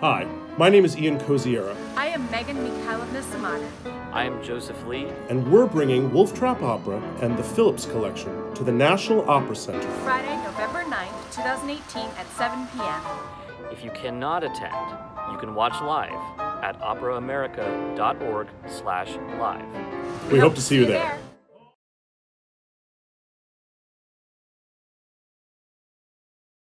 Hi, my name is Ian Koziara. I am Megan Mikailovna Samarin. I am Joseph Lee. and we're bringing Wolf Trap Opera and the Phillips Collection to the National Opera Center. Friday, November 9th, 2018 at 7 p.m. If you cannot attend, you can watch live at operaamerica.org/live. We hope to see you there.